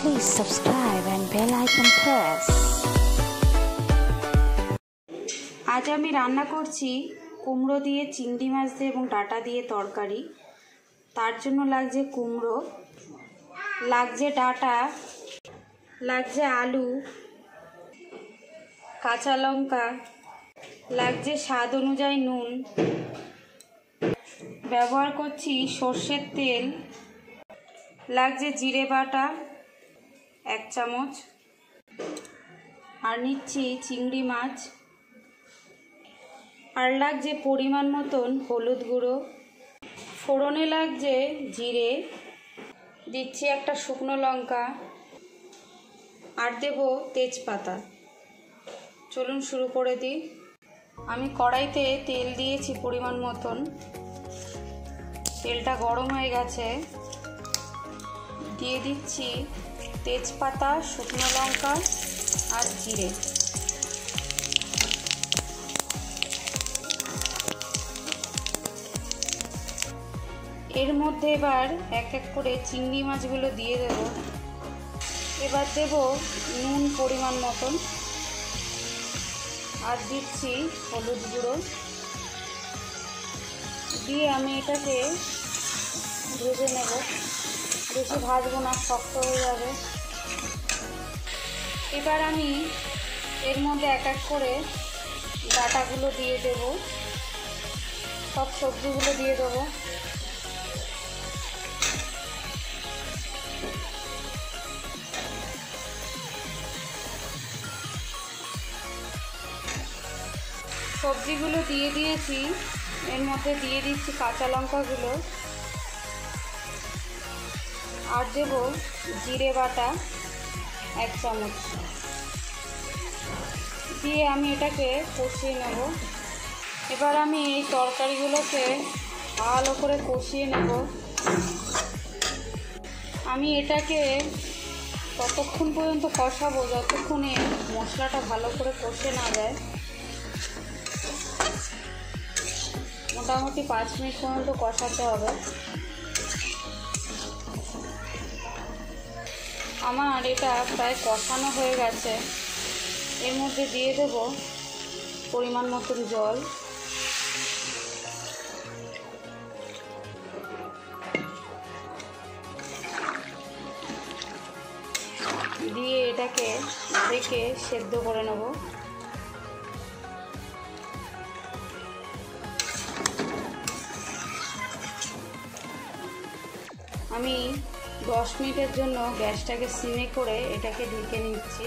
Please subscribe and bell icon press. আজ আমি রান্না করছি কুমড়ো দিয়ে চিংড়ি মাছ দিয়ে এবং ডাটা দিয়ে তরকারি তার জন্য লাগছে কুমড়ো, লাগছে ডাটা, লাগছে আলু, কাঁচা লঙ্কা, লাগছে স্বাদ অনুযায়ী নুন ব্যবহার করছি সর্ষের তেল, লাগছে জিরে বাটা এক চামচ। আর নিচ্ছি চিংড়ি মাছ। আর লাগছে পরিমাণ মতন হলুদ গুঁড়ো। ফোড়নে লাগছে জিরে। দিচ্ছি একটা শুকনো লঙ্কা। আর দেব তেজপাতা। চলুন শুরু করে দিই। আমি কড়াইতে তেল দিয়েছি পরিমাণ মতন। তেলটা গরম হয়ে গেছে। দিয়ে দিচ্ছি তেজপাতা, শুকনো লঙ্কা আর জিরে। এর মধ্যে এবার এক এক করে চিংড়ি মাছগুলো দিয়ে দেব। এবার দেব নুন পরিমাণ মতন। আর দিচ্ছি হলুদ গুঁড়ো। দিয়ে আমি এটাকে ভেজে নেব। বেশি ভাজবো না, শক্ত হয়ে যাবে। এবার আমি এর মধ্যে এক এক করে ডাটাগুলো দিয়ে দেব। সব সবজিগুলো দিয়ে দেবো। সবজিগুলো দিয়ে দিয়েছি। এর মধ্যে দিয়ে দিচ্ছি কাঁচা লঙ্কাগুলো। আর দেব জিরে বাটা এক চামচ। দিয়ে আমি এটাকে কষিয়ে নেব। এবার আমি এই তরকারিগুলোকে ভালো করে কষিয়ে নেব। আমি এটাকে ততক্ষণ পর্যন্ত কষাবো যতক্ষণে মশলাটা ভালো করে কষে না যায়। মোটামুটি পাঁচ মিনিট পর্যন্ত কষাতে হবে। আমার এটা প্রায় কষানো হয়ে গেছে। এর মধ্যে দিয়ে দেব পরিমাণ মতন জল। দিয়ে এটাকে রেখে সেদ্ধ করে নেব। আমি দশ মিনিটের জন্য গ্যাসটাকে সিমে করে এটাকে ঢেকে নিচ্ছি।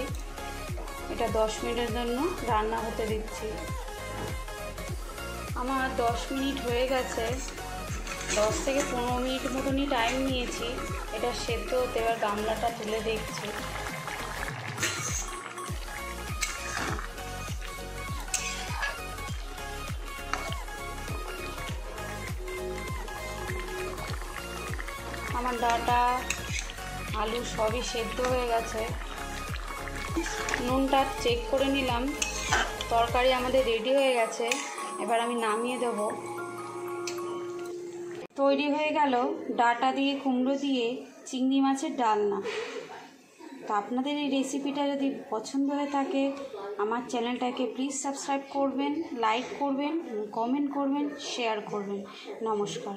এটা দশ মিনিটের জন্য রান্না হতে দিচ্ছি। আমার দশ মিনিট হয়ে গেছে। দশ থেকে পনেরো মিনিট মতনই টাইম নিয়েছি। এটা সেদ্ধ হতে এবার গামলাটা তুলে দেখছি। আমার ডাটা, আলু সবই সেদ্ধ হয়ে গেছে। নুনটা চেক করে নিলাম। তরকারি আমাদের রেডি হয়ে গেছে। এবার আমি নামিয়ে দেব। তৈরি হয়ে গেল ডাটা দিয়ে কুমড়ো দিয়ে চিংড়ি মাছের ডালনা। তো আপনাদের এই রেসিপিটা যদি পছন্দ হয়ে থাকে, আমার চ্যানেলটাকে প্লিজ সাবস্ক্রাইব করবেন লাইক করবেন কমেন্ট করবেন শেয়ার করবেন। নমস্কার।